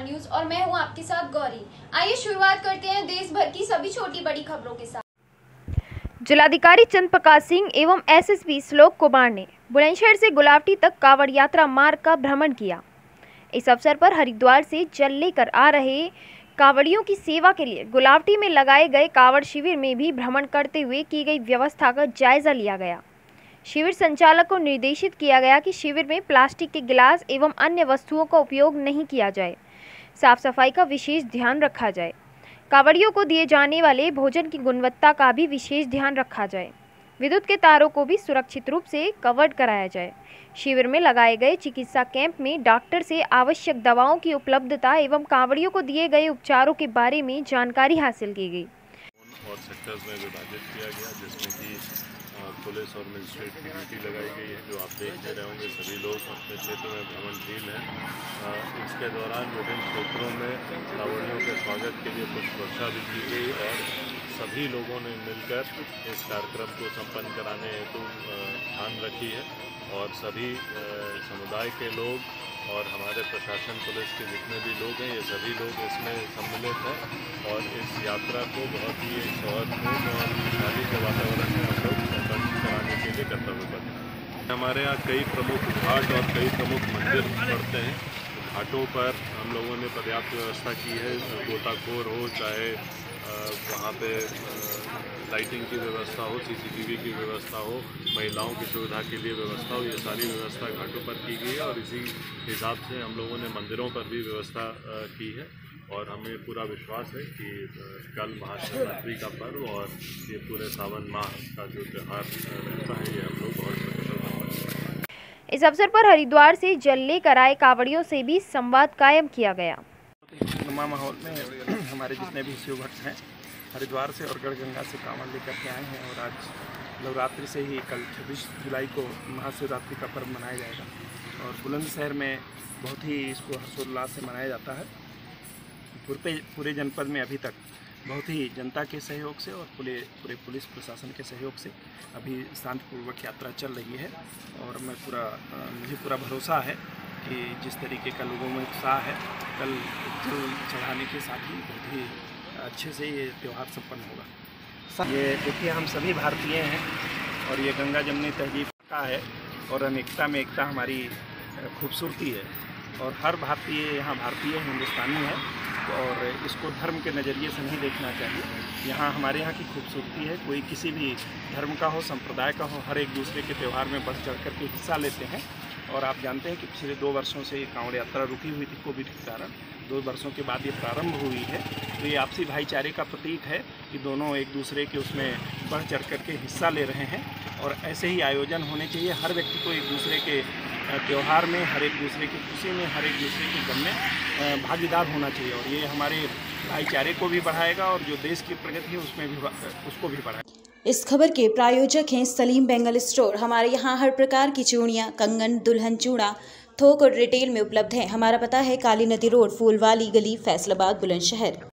Star news और मैं हूँ आपके साथ गौरी। आइए शुरुआत करते हैं देश भर की सभी छोटी बड़ी खबरों के साथ। जिलाधिकारी चंद प्रकाश सिंह एवं एसएसपी श्लोक कुमार ने बुलंदशहर से गुलावटी तक कावड़ यात्रा मार्ग का भ्रमण किया। इस अवसर पर हरिद्वार से जल लेकर आ रहे कावड़ियों की सेवा के लिए गुलावटी में लगाए गए कावड़ शिविर में भी भ्रमण करते हुए की गई व्यवस्था का जायजा लिया गया। शिविर संचालक को निर्देशित किया गया कि शिविर में प्लास्टिक के गिलास एवं अन्य वस्तुओं का उपयोग नहीं किया जाए। साफ़ सफ़ाई का विशेष ध्यान रखा जाए। कावड़ियों को दिए जाने वाले भोजन की गुणवत्ता का भी विशेष ध्यान रखा जाए। विद्युत के तारों को भी सुरक्षित रूप से कवर्ड कराया जाए। शिविर में लगाए गए चिकित्सा कैंप में डॉक्टर से आवश्यक दवाओं की उपलब्धता एवं कांवड़ियों को दिए गए उपचारों के बारे में जानकारी हासिल की गई। और सेक्टर्स में विभाजित किया गया, जिसमें कि पुलिस और मजिस्ट्रेट की ड्यूटी लगाई गई है, जो आप देखते रहे होंगे सभी लोग अपने क्षेत्र में भ्रमणशील हैं। इसके दौरान विभिन्न क्षेत्रों में कांवड़ियों के स्वागत के लिए कुछ वर्षा भी की गई और सभी लोगों ने मिलकर इस कार्यक्रम को संपन्न कराने हेतु ध्यान रखी है और सभी समुदाय के लोग और हमारे प्रशासन, पुलिस के जितने भी लोग हैं, ये सभी लोग इसमें सम्मिलित हैं और इस यात्रा को बहुत ही एक और खुशहाली के वातावरण के कर्तव्यबद्ध हैं। हमारे यहाँ कई प्रमुख घाट और कई प्रमुख मंदिर पड़ते हैं। घाटों पर हम लोगों ने पर्याप्त व्यवस्था की है। गोताखोर हो, चाहे वहाँ पे लाइटिंग की व्यवस्था हो सीसीटीवी की व्यवस्था हो, महिलाओं की सुविधा के लिए व्यवस्था हो, ये सारी व्यवस्था घाटों पर की गई है और इसी हिसाब से हम लोगों ने मंदिरों पर भी व्यवस्था की है। और हमें पूरा विश्वास है कि कल महाशिवरात्रि का पर्व और ये पूरे सावन माह का जो त्यौहार रहता है ये हम लोग बहुत इस अवसर पर हरिद्वार से जल लेकर आए कावड़ियों से भी संवाद कायम किया गया। नुमा माहौल में हमारे जितने भी शिव भक्त हैं हरिद्वार से और गढ़गंगा से कांवड़ लेकर के आए हैं और आज नवरात्रि से ही कल छब्बीस जुलाई को महाशिवरात्रि का पर्व मनाया जाएगा। और बुलंदशहर में बहुत ही इसको हर्षोल्लास से मनाया जाता है। पूरे पूरे जनपद में अभी तक बहुत ही जनता के सहयोग से और पूरे पूरे पुलिस प्रशासन के सहयोग से अभी शांतिपूर्वक यात्रा चल रही है और मैं पूरा मुझे पूरा भरोसा है कि जिस तरीके का लोगों में उत्साह है, कल जल चढ़ाने के साथ ही बहुत ही अच्छे से ये त्यौहार संपन्न होगा। ये देखिए, हम सभी भारतीय हैं और ये गंगा जमनी तहजीब का है और अनेकता में एकता हमारी खूबसूरती है और हर भारतीय यहाँ भारतीय हिंदुस्तानी है। और इसको धर्म के नज़रिए से नहीं देखना चाहिए। यहाँ हमारे यहाँ की खूबसूरती है, कोई किसी भी धर्म का हो, संप्रदाय का हो, हर एक दूसरे के त्यौहार में बढ़ चढ़ करके हिस्सा लेते हैं। और आप जानते हैं कि पिछले दो वर्षों से ये कांवड़ यात्रा रुकी हुई थी कोविड के कारण। दो वर्षों के बाद ये प्रारंभ हुई है। तो ये आपसी भाईचारे का प्रतीक है कि दोनों एक दूसरे के उसमें बढ़ चढ़ कर के हिस्सा ले रहे हैं। और ऐसे ही आयोजन होने चाहिए। हर व्यक्ति को एक दूसरे के त्यौहार में हर एक दूसरे की खुशी में, हर एक दूसरे के गम में भागीदार होना चाहिए और ये हमारे भाईचारे को भी बढ़ाएगा और जो देश की प्रगति है उसमें भी उसको भी बढ़ाएगा। इस खबर के प्रायोजक हैं सलीम बेंगल स्टोर। हमारे यहाँ हर प्रकार की चूड़ियाँ, कंगन, दुल्हन चूड़ा, थोक और रिटेल में उपलब्ध है। हमारा पता है काली नदी रोड, फूलवाली गली, फैसलाबाद, बुलंदशहर।